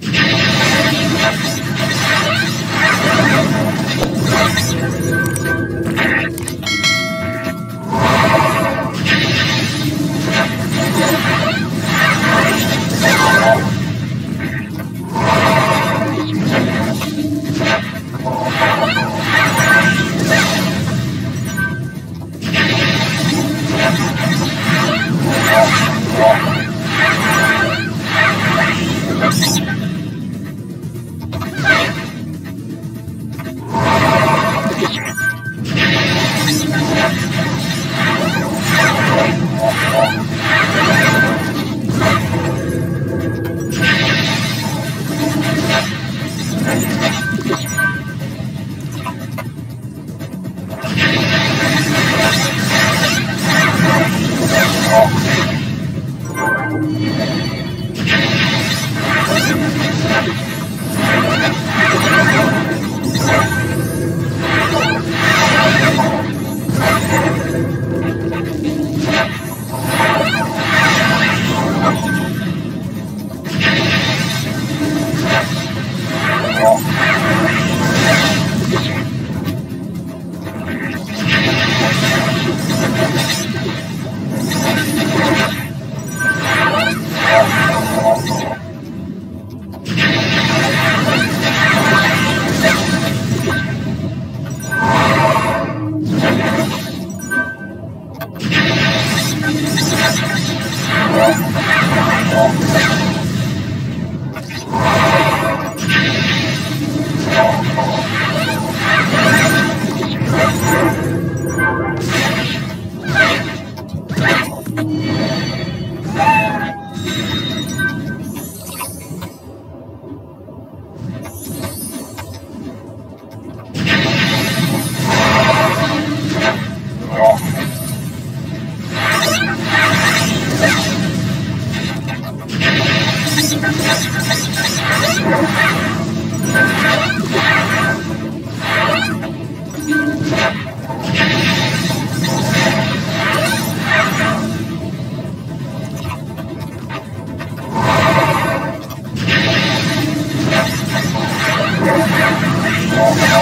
Yeah. Let's go. Yeah.